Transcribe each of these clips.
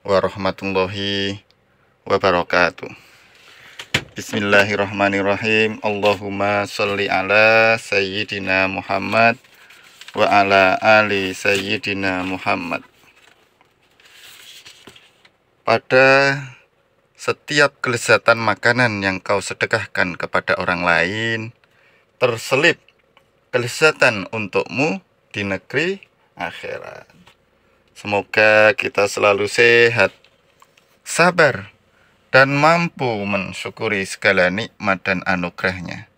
warahmatullahi wabarakatuh. Bismillahirrahmanirrahim. Allahumma salli ala Sayyidina Muhammad wa ala ali Sayyidina Muhammad. Pada setiap kelezatan makanan yang kau sedekahkan kepada orang lain terselip kelezatan untukmu di negeri akhirat. Semoga kita selalu sehat, sabar, dan mampu mensyukuri segala nikmat dan anugerahnya.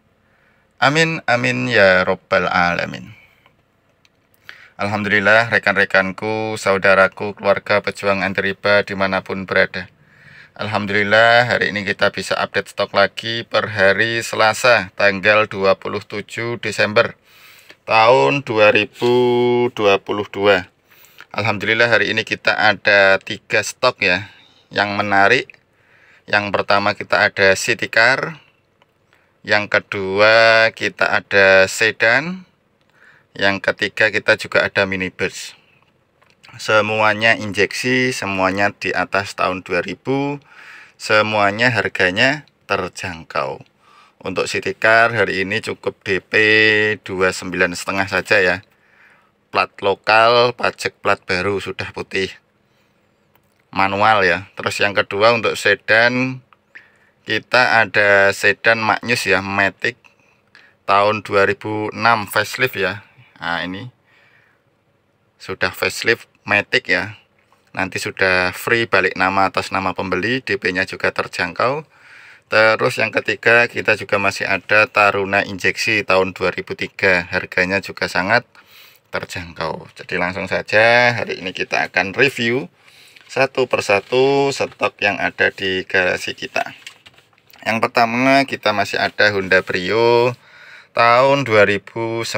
Amin, amin, ya Rabbal Alamin. Alhamdulillah, rekan-rekanku, saudaraku, keluarga pejuang anti riba di mana pun berada. Alhamdulillah hari ini kita bisa update stok lagi per hari Selasa tanggal 27 Desember tahun 2022 Alhamdulillah hari ini kita ada tiga stok ya. Yang menarik yang pertama kita ada city car yang kedua kita ada sedan yang ketiga kita juga ada minibus semuanya injeksi semuanya di atas tahun 2000 semuanya harganya terjangkau. Untuk city car hari ini cukup DP 29 setengah saja ya plat lokal pajak plat baru sudah putih. Manual ya. Terus yang kedua untuk sedan kita ada sedan Magnus ya Matic tahun 2006 facelift ya. Nah ini sudah facelift Matic ya. Nanti sudah free balik nama atas nama pembeli DP nya juga terjangkau. Terus yang ketiga kita juga masih ada Taruna injeksi tahun 2003 harganya juga sangat terjangkau. Jadi langsung saja hari ini kita akan review satu persatu stok yang ada di garasi kita. Yang pertama kita masih ada Honda Brio tahun 2019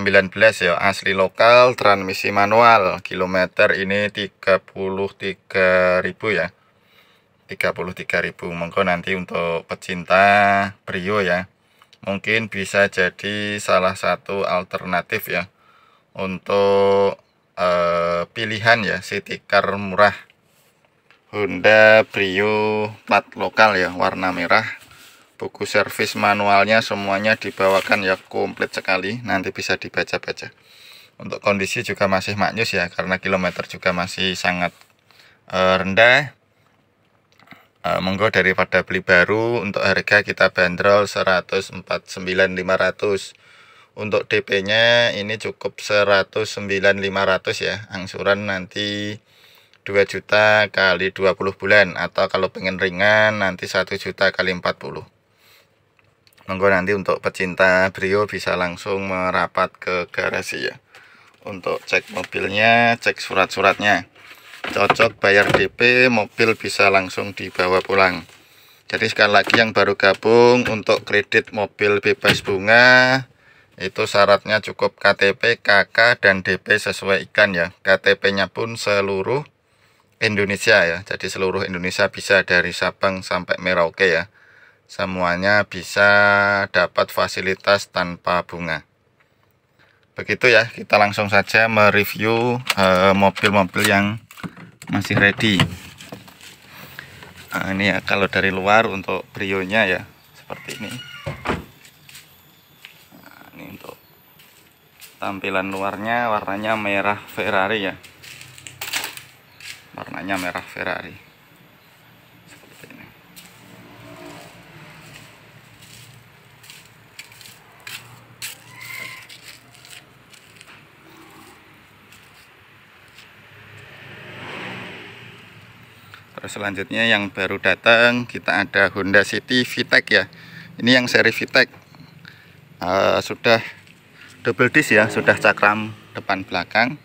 ya asli lokal transmisi manual. Kilometer ini 33.000 ya. 33.000 monggo nanti untuk pecinta Brio ya. Mungkin bisa jadi salah satu alternatif ya untuk eh, pilihan ya car murah. Honda Brio plat lokal ya warna merah. Buku servis manualnya semuanya dibawakan ya komplit sekali. Nanti bisa dibaca-baca. Untuk kondisi juga masih maknyus ya karena kilometer juga masih sangat e, rendah. E, monggo daripada beli baru untuk harga kita bandrol 149.500 untuk DP nya ini cukup 109.500 ya. Angsuran nanti 2 juta kali 20 bulan. Atau kalau pengen ringan nanti 1 juta kali 40 monggo nanti untuk pecinta Brio bisa langsung merapat ke garasi ya. Untuk cek mobilnya cek surat-suratnya. Cocok bayar DP mobil bisa langsung dibawa pulang. Jadi sekali lagi yang baru gabung untuk kredit mobil bebas bunga itu syaratnya cukup KTP, KK, dan DP sesuai ikan ya. KTP nya pun seluruh Indonesia ya. Jadi seluruh Indonesia bisa dari Sabang sampai Merauke ya. Semuanya bisa dapat fasilitas tanpa bunga. Begitu ya kita langsung saja mereview eh, mobil-mobil uh, yang masih ready. Nah, ini ya kalau dari luar untuk brionya ya seperti ini nah, ini untuk tampilan luarnya warnanya merah Ferrari ya warnanya merah Ferrari Terus selanjutnya yang baru datang kita ada Honda City VTEC ya. Ini yang seri VTEC. Uh, sudah double disc ya, sudah cakram depan belakang.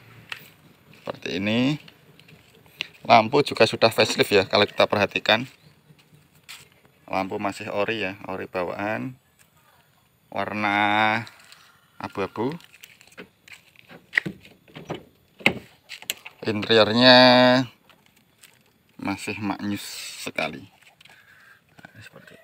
Seperti ini. Lampu juga sudah facelift ya kalau kita perhatikan. Lampu masih ori ya, ori bawaan. Warna abu-abu. Interiornya masih maknyus sekali nah, seperti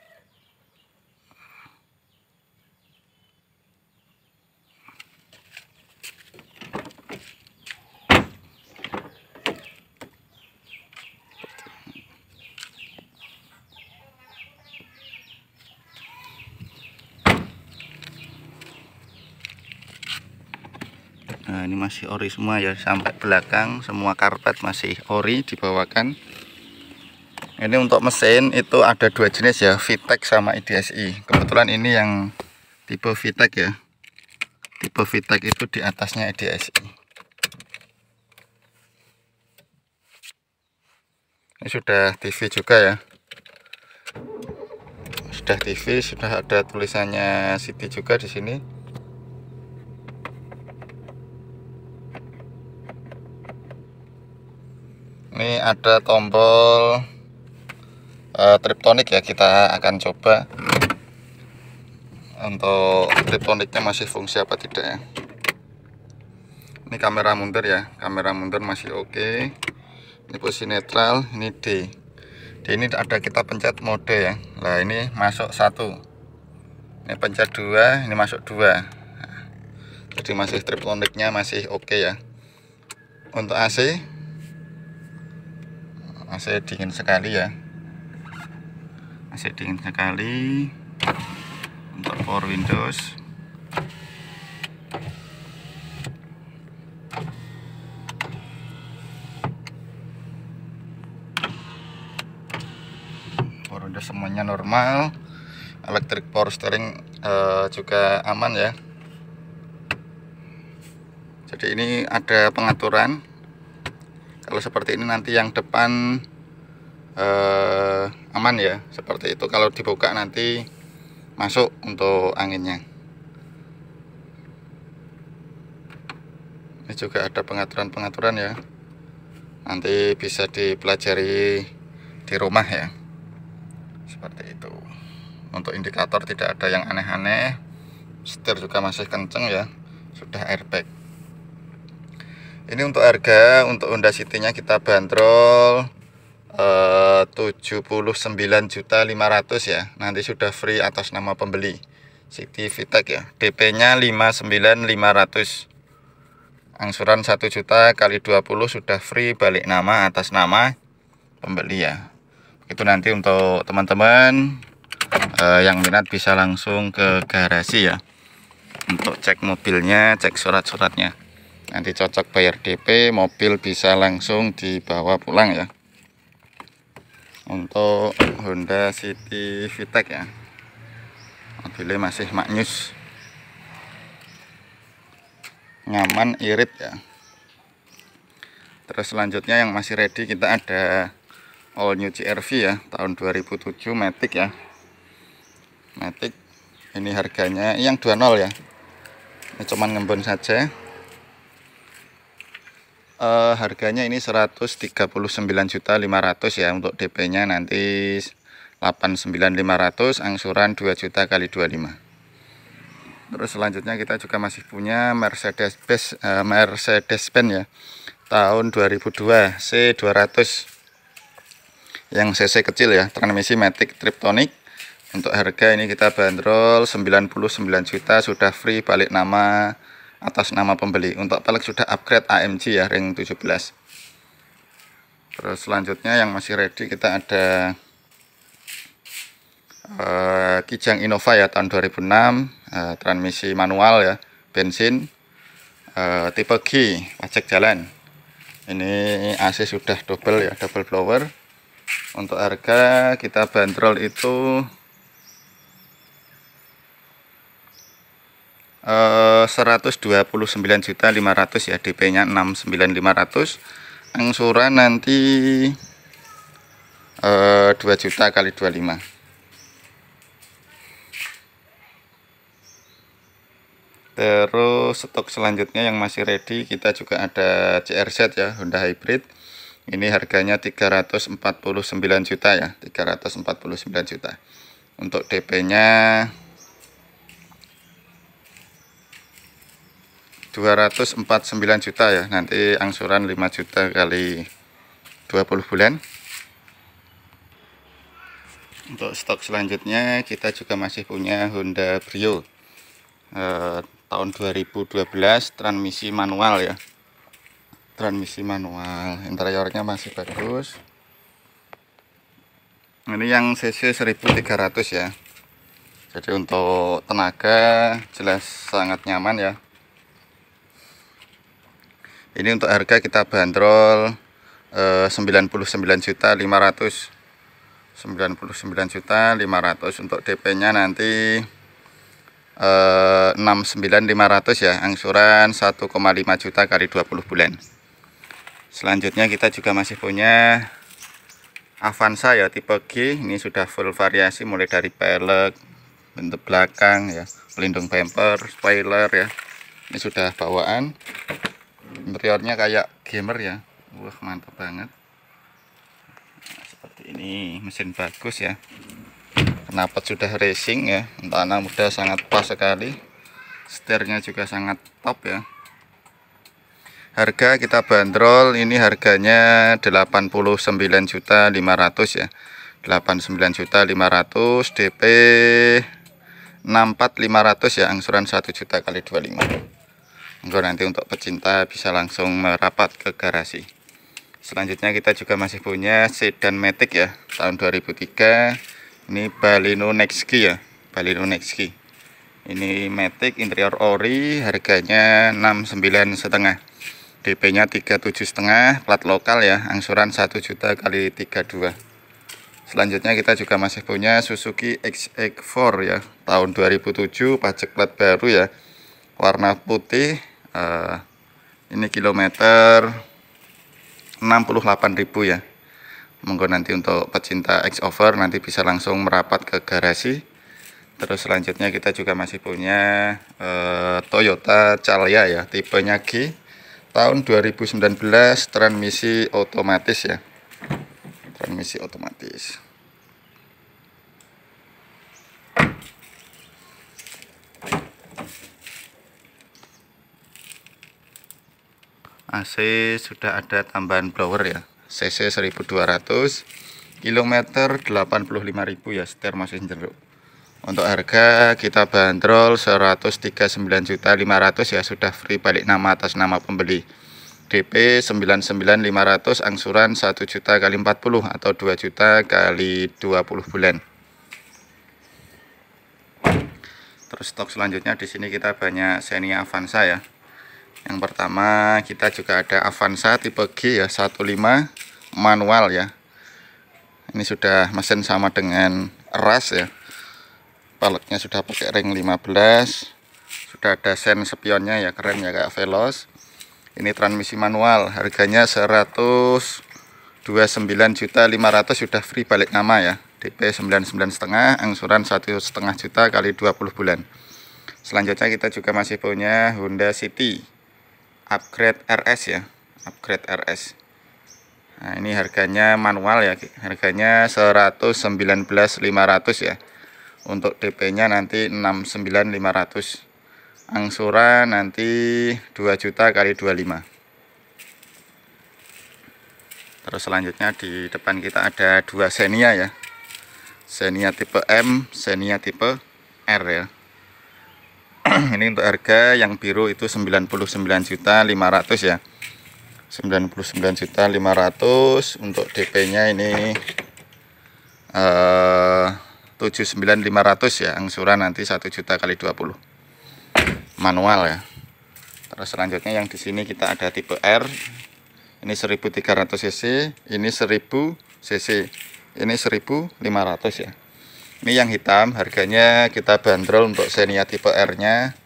Nah, ini masih ori semua ya. Sampai belakang semua karpet masih ori dibawakan. Ini untuk mesin itu ada dua jenis ya VTEC sama IDSI kebetulan ini yang tipe VTEC ya. Tipe VTEC itu di atasnya IDSI ini sudah TV juga ya. Sudah TV sudah ada tulisannya City juga di sini ini ada tombol uh, triptonik ya kita akan coba. Untuk triptoniknya masih fungsi apa tidak ya? Ini kamera mundur ya kamera mundur masih oke. Okay. ini posisi netral ini D. D ini ada kita pencet mode ya. Nah ini masuk satu. Ini pencet dua ini masuk dua. Jadi masih triptoniknya masih oke okay ya. Untuk AC AC dingin sekali ya. AC dingin sekali untuk power windows. Power windows semuanya normal. Electric power steering uh, juga aman ya. Jadi ini ada pengaturan kalau seperti ini nanti yang depan eh, aman ya seperti itu. Kalau dibuka nanti masuk untuk anginnya. Ini juga ada pengaturan-pengaturan ya. Nanti bisa dipelajari di rumah ya. Seperti itu. Untuk indikator tidak ada yang aneh-aneh. Setir juga masih kenceng ya. Sudah airbag ini untuk harga untuk Honda City nya kita bandrol eh, 79.500 ya. Nanti sudah free atas nama pembeli. City Vitek ya. DP nya 59.500 angsuran 1 juta kali 20 sudah free balik nama atas nama pembeli ya. Itu nanti untuk teman-teman eh, yang minat bisa langsung ke garasi ya. Untuk cek mobilnya cek surat-suratnya nanti cocok bayar DP mobil bisa langsung dibawa pulang ya. Untuk Honda City Vitek ya. Mobilnya masih maknyus. Nyaman irit ya. Terus selanjutnya yang masih ready kita ada all new CRV ya tahun 2007 Matic ya. Matic ini harganya yang 20 ya. Ini cuman ngembun saja uh, harganya ini 139.500 ya untuk DP nya nanti 89.500 angsuran 2 juta kali 25 terus selanjutnya kita juga masih punya Mercedes Benz uh, Mercedes Benz ya tahun 2002 C200 yang cc kecil ya transmisi matic triptonic. Untuk harga ini kita bandrol 99 juta sudah free balik nama atas nama pembeli. Untuk pelek sudah upgrade AMG ya ring 17 terus selanjutnya yang masih ready kita ada uh, Kijang Innova ya tahun 2006 uh, eh, transmisi manual ya bensin. Uh, tipe G pajak jalan. Ini AC sudah double ya double blower. Untuk harga kita bandrol itu eh, 129.500 ya DP nya 69.500 angsuran nanti eh, 2 juta kali 25 terus stok selanjutnya yang masih ready kita juga ada CRZ ya Honda Hybrid. Ini harganya 349 juta ya 349 juta. Untuk DP 249 juta ya. Nanti angsuran 5 juta kali 20 bulan. Untuk stok selanjutnya kita juga masih punya Honda Brio eh, tahun 2012 transmisi manual ya. Transmisi manual interiornya masih bagus. Ini yang cc 1300 ya. Jadi untuk tenaga jelas sangat nyaman ya ini untuk harga kita bandrol eh, 99 juta 500 99 juta 500 untuk DP nya nanti eh, 69500 ya angsuran 1,5 juta kali 20 bulan. Selanjutnya kita juga masih punya Avanza ya tipe G. Ini sudah full variasi mulai dari pelek bentuk belakang ya pelindung bumper spoiler ya. Ini sudah bawaan interiornya kayak gamer ya. Wah mantap banget. Nah, seperti ini mesin bagus ya. Knalpot sudah racing ya? Untuk anak muda sangat pas sekali. Setirnya juga sangat top ya. Harga kita bandrol ini harganya 89 juta 500 ya. 89 juta 500 DP 64 500 ya angsuran 1 juta kali 25 Enggak nanti untuk pecinta bisa langsung merapat ke garasi. Selanjutnya kita juga masih punya sedan Matic ya, tahun 2003. Ini Baleno Nexki ya, Baleno Nexki. Ini Matic interior ori, harganya 69 setengah. DP-nya 37 setengah, plat lokal ya, angsuran 1 juta kali 32. Selanjutnya kita juga masih punya Suzuki XX4 ya, tahun 2007, pajak plat baru ya, warna putih uh, ini kilometer 68.000 ya. Monggo nanti untuk pecinta X over nanti bisa langsung merapat ke garasi. Terus selanjutnya kita juga masih punya uh, Toyota Calya ya tipenya G tahun 2019 transmisi otomatis ya. Transmisi otomatis AC sudah ada tambahan blower ya. CC 1200 kilometer 85.000 ya setir masih jeruk. Untuk harga kita bandrol 139.500 ya sudah free balik nama atas nama pembeli. DP 99.500 angsuran 1 juta kali 40 atau 2 juta kali 20 bulan. Terus stok selanjutnya di sini kita banyak Xenia Avanza ya yang pertama kita juga ada Avanza tipe G ya 15 manual ya. Ini sudah mesin sama dengan ras ya. Paleknya sudah pakai ring 15 sudah ada sen spionnya ya keren ya kayak Veloz. Ini transmisi manual harganya 129 juta 500 sudah free balik nama ya. DP 99 setengah angsuran satu setengah juta kali 20 bulan. Selanjutnya kita juga masih punya Honda City upgrade RS ya. Upgrade RS nah ini harganya manual ya harganya 119.500 ya. Untuk DP nya nanti 69.500 angsuran nanti 2 juta kali 25 terus selanjutnya di depan kita ada dua Xenia ya. Xenia tipe M Xenia tipe R ya ini untuk harga yang biru itu 99 juta 500 ya. 99 juta 500 untuk DP nya ini eh, 79500 ya. Angsuran nanti 1 juta kali 20 manual ya. Terus selanjutnya yang di sini kita ada tipe R. Ini 1300 cc ini 1000 cc ini 1500 ya ini yang hitam harganya kita bandrol untuk Xenia tipe R nya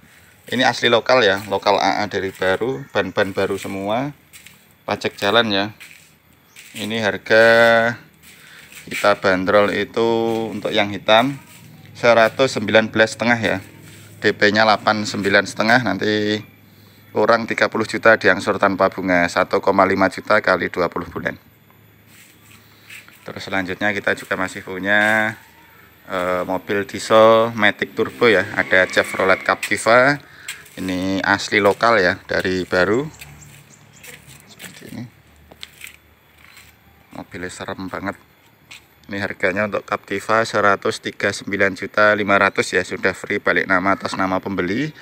ini asli lokal ya lokal AA dari baru ban-ban baru semua. Pajak jalan ya. Ini harga kita bandrol itu untuk yang hitam 119 setengah ya. DP nya 89 setengah nanti kurang 30 juta diangsur tanpa bunga 1,5 juta kali 20 bulan. Terus selanjutnya kita juga masih punya uh, mobil diesel Matic Turbo ya. Ada Chevrolet Captiva. Ini asli lokal ya dari baru. Seperti ini. Mobilnya serem banget. Ini harganya untuk Captiva 139 juta 500 ya. Sudah free balik nama atas nama pembeli.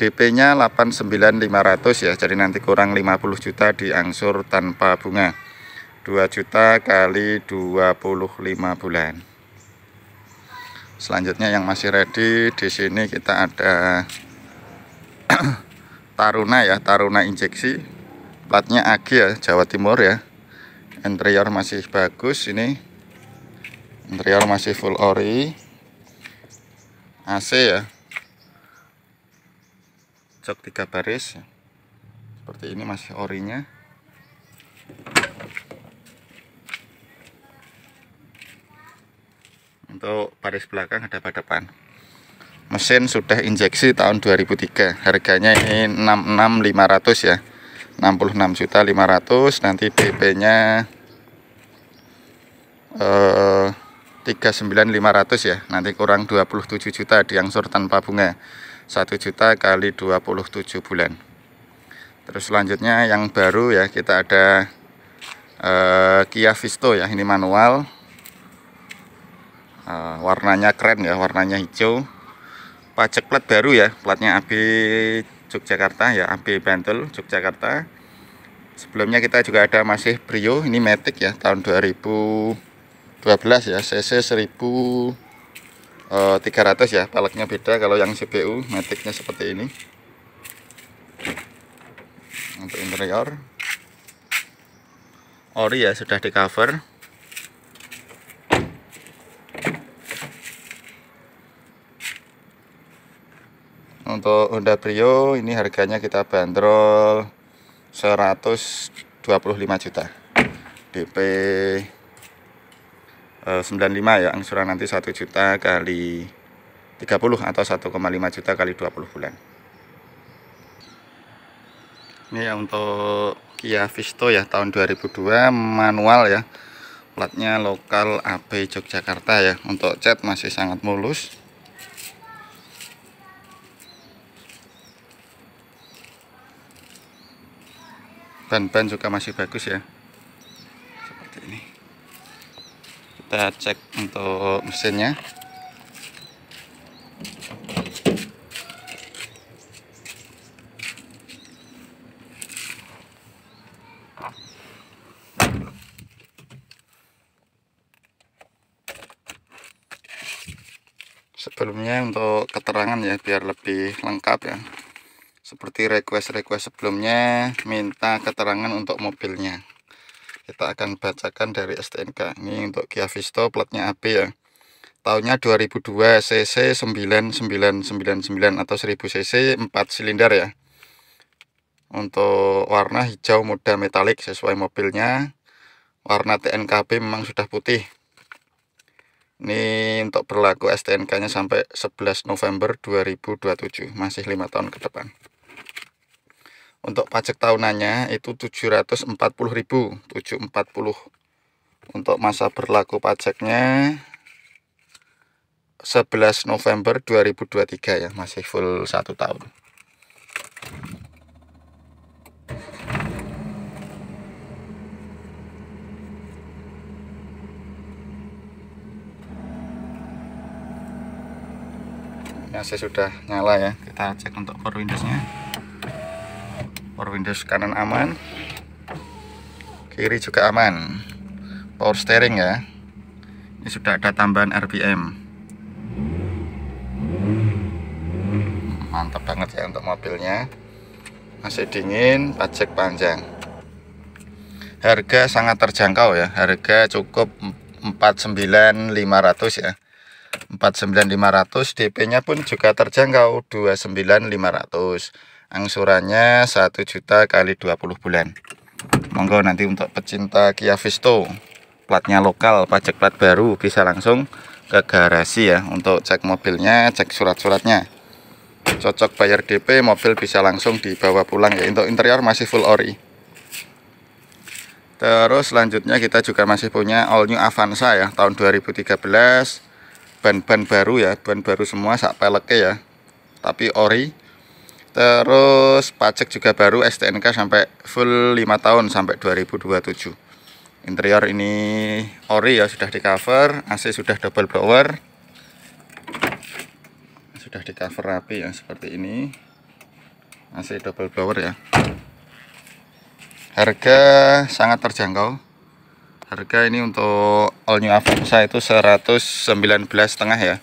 DP nya 89500 ya. Jadi nanti kurang 50 juta diangsur tanpa bunga. 2 juta kali 25 bulan selanjutnya yang masih ready di sini kita ada Taruna ya Taruna injeksi. Platnya AG ya Jawa Timur ya. Interior masih bagus ini. Interior masih full ori. AC ya. Jok tiga baris. Seperti ini masih orinya untuk baris belakang ada pada depan. Mesin sudah injeksi tahun 2003 harganya ini 66500 ya. 66 juta 500 nanti DP nya eh, 39500 ya. Nanti kurang 27 juta diangsur tanpa bunga. 1 juta kali 27 bulan. Terus selanjutnya yang baru ya kita ada eh, Kia Visto ya. Ini manual warnanya keren ya warnanya hijau. Pajak plat baru ya platnya AB Yogyakarta ya AB Bantul Yogyakarta. Sebelumnya kita juga ada masih Brio ini Matic ya tahun 2012 ya CC 1300 ya paleknya beda kalau yang CBU Maticnya seperti ini. Untuk interior. Ori ya sudah di cover untuk Honda Brio ini harganya kita bandrol 125 juta. DP eh, 95 ya angsuran nanti 1 juta kali 30 atau 1,5 juta kali 20 bulan. Ini ya untuk Kia Visto ya tahun 2002 manual ya. Platnya lokal AB Yogyakarta ya. Untuk cat masih sangat mulus ban-ban juga masih bagus ya. Seperti ini. Kita cek untuk mesinnya. Sebelumnya untuk keterangan ya biar lebih lengkap ya seperti request-request sebelumnya minta keterangan untuk mobilnya. Kita akan bacakan dari STNK ini untuk Kia Visto platnya AB ya. Tahunnya 2002 cc 9999 atau 1000 cc 4 silinder ya. Untuk warna hijau muda metalik sesuai mobilnya. Warna TNKB memang sudah putih. Ini untuk berlaku STNK nya sampai 11 November 2027 masih lima tahun ke depan untuk pajak tahunannya itu 740.000 740 untuk masa berlaku pajaknya 11 November 2023 ya masih full satu tahun. Ya saya sudah nyala ya kita cek untuk power windowsnya power windows kanan aman. Kiri juga aman. Power steering ya. Ini sudah ada tambahan RPM mantap banget ya untuk mobilnya. Masih dingin pajak panjang. Harga sangat terjangkau ya. Harga cukup 49500 ya. 49500 DP nya pun juga terjangkau 29500 angsurannya 1 juta kali 20 bulan. Monggo nanti untuk pecinta Kia Visto platnya lokal pajak plat baru bisa langsung ke garasi ya untuk cek mobilnya cek surat-suratnya. Cocok bayar DP mobil bisa langsung dibawa pulang ya. Untuk interior masih full ori. Terus selanjutnya kita juga masih punya all new Avanza ya tahun 2013 ban-ban baru ya ban baru semua sak peleknya ya. Tapi ori terus pajak juga baru STNK sampai full 5 tahun sampai 2027 interior ini ori ya sudah di cover AC sudah double blower. Sudah di cover rapi ya seperti ini. AC double blower ya. Harga sangat terjangkau. Harga ini untuk all new Avanza itu 119 setengah ya.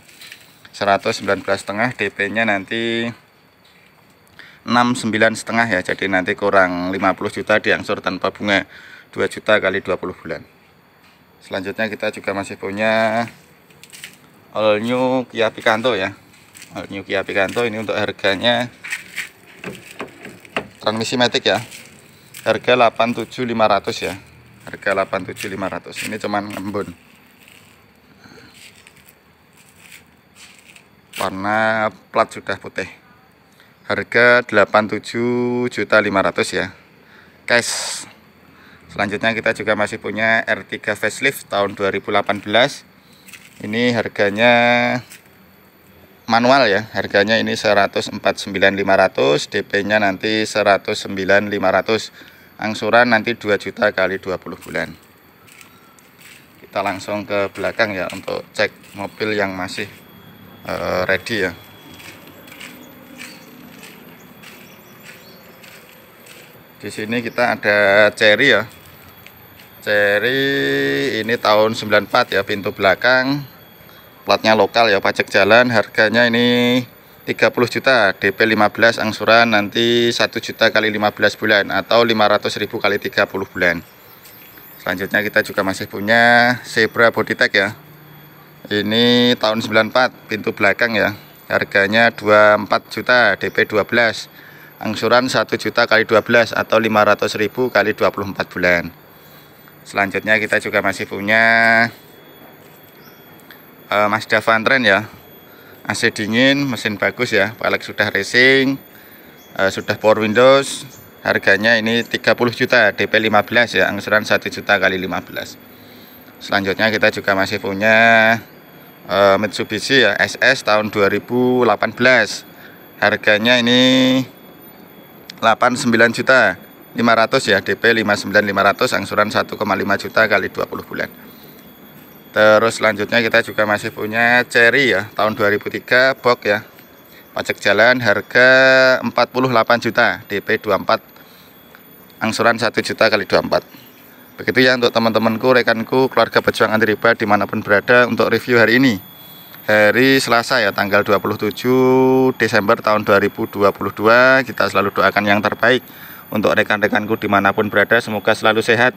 119 setengah DP nya nanti 69 setengah ya. Jadi nanti kurang 50 juta diangsur tanpa bunga. 2 juta kali 20 bulan. Selanjutnya kita juga masih punya all new Kia Picanto ya. All new Kia Picanto ini untuk harganya transmisi matic ya. Harga 87500 ya. Harga 87500 ini cuman ngembun. Warna plat sudah putih harga 87.500 ya. Cash. Selanjutnya kita juga masih punya R3 facelift tahun 2018 ini harganya manual ya. Harganya ini 149.500 DP nya nanti 109.500 angsuran nanti 2 juta kali 20 bulan. Kita langsung ke belakang ya untuk cek mobil yang masih uh, ready ya di sini kita ada cherry ya. Cherry ini tahun 94 ya pintu belakang. Platnya lokal ya pajak jalan. Harganya ini 30 juta DP 15 angsuran nanti 1 juta kali 15 bulan atau 500 ribu kali 30 bulan. Selanjutnya kita juga masih punya Zebra Bodytech ya. Ini tahun 94 pintu belakang ya. Harganya 24 juta DP 12 angsuran 1 juta kali 12 atau 500 ribu kali 24 bulan. Selanjutnya kita juga masih punya uh, Mazda Vantren ya. AC dingin mesin bagus ya. Palek sudah racing uh, sudah power windows. Harganya ini 30 juta DP 15 ya. Angsuran 1 juta kali 15 selanjutnya kita juga masih punya uh, Mitsubishi ya SS tahun 2018 harganya ini 89 juta 500 ya DP 59500 angsuran 1,5 juta kali 20 bulan. Terus selanjutnya kita juga masih punya Cherry ya tahun 2003 box ya. Pajak jalan harga 48 juta DP 24 angsuran 1 juta kali 24 Begitu ya untuk teman-temanku, rekanku, keluarga pejuang anti riba di mana pun berada untuk review hari ini. Hari Selasa ya, tanggal 27 Desember tahun 2022. Kita selalu doakan yang terbaik untuk rekan-rekanku di mana pun berada. Semoga selalu sehat,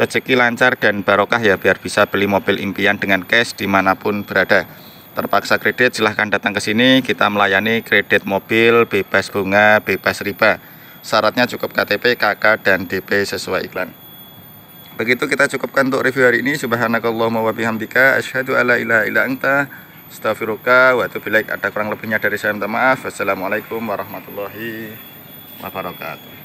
rezeki lancar dan barokah ya, biar bisa beli mobil impian dengan cash di mana pun berada. Terpaksa kredit, silahkan datang ke sini. Kita melayani kredit mobil, bebas bunga, bebas riba. Syaratnya cukup KTP, KK, dan DP sesuai iklan. Begitu kita cukupkan untuk review hari ini. Subhanakallahumma wa bihamdika asyhadu alla ilaha illa anta astaghfiruka wa. Ada kurang lebihnya dari saya minta maaf. Wassalamualaikum warahmatullahi wabarakatuh.